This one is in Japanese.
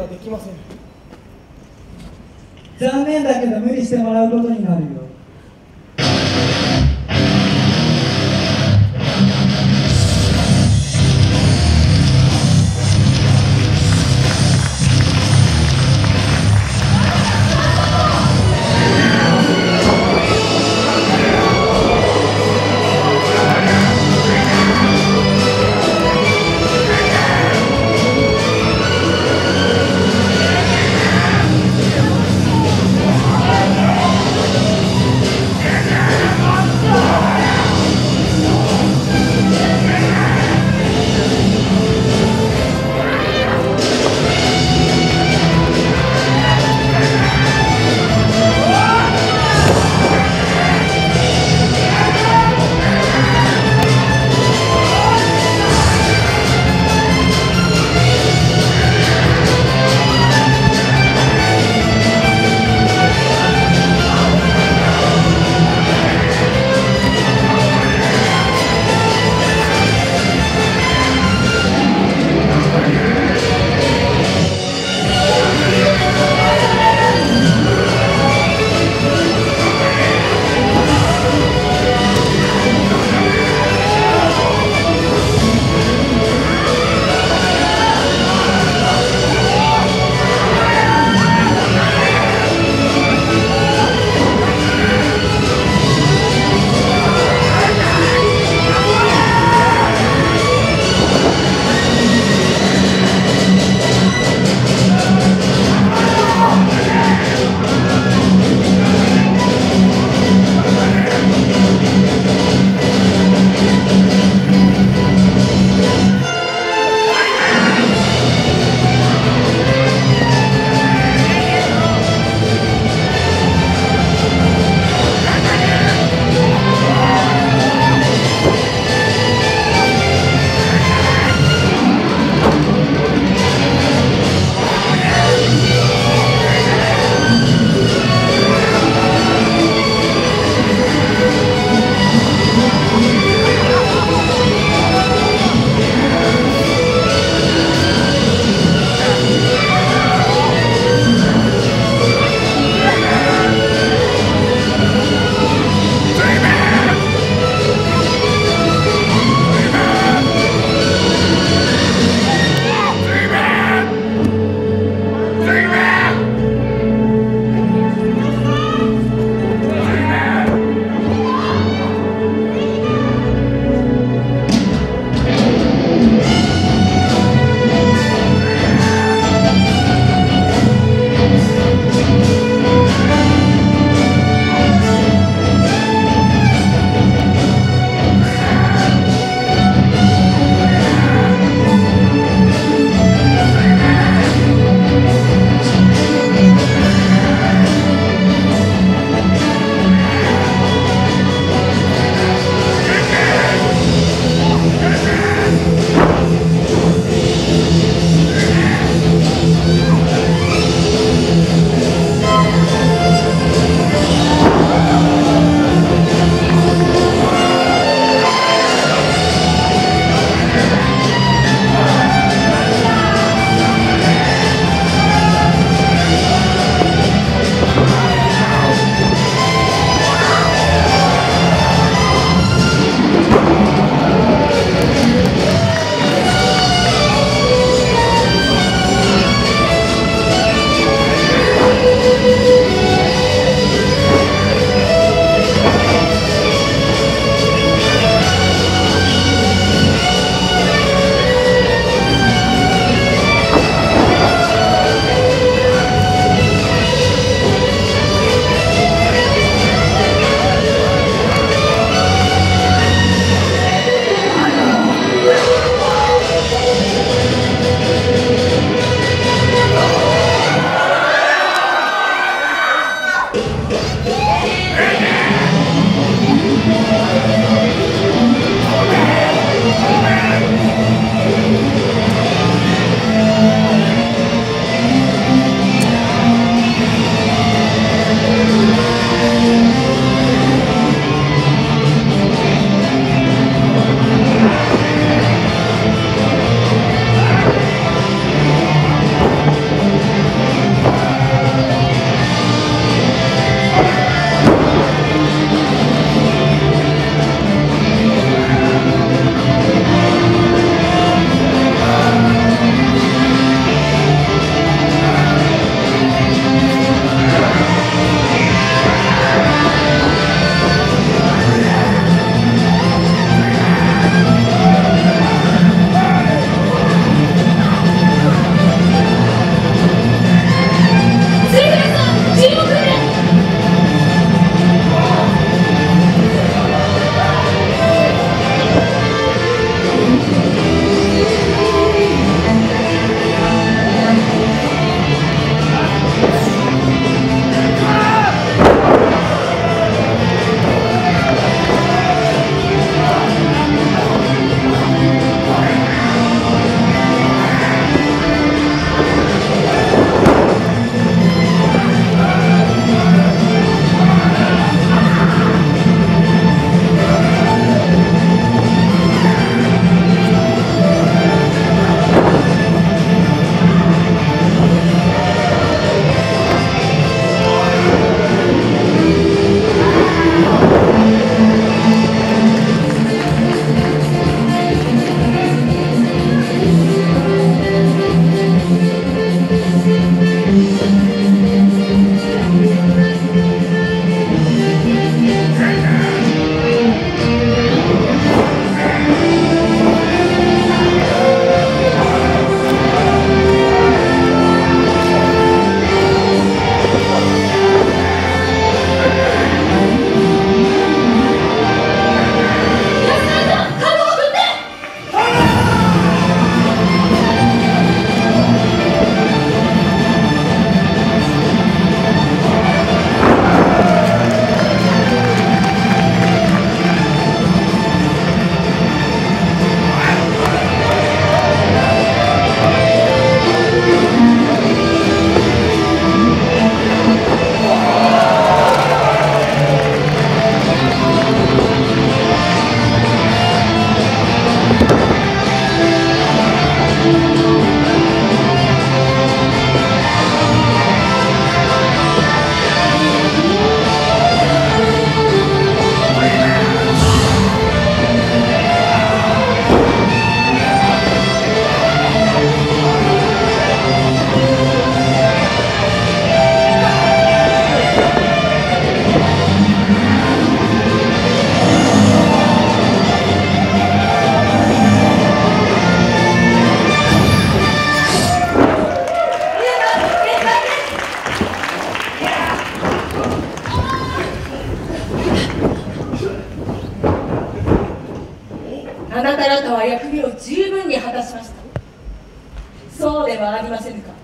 はできません。残念だけど無理してもらうことになるよ。なた方は役目を十分に果たしました。そうではありませんか。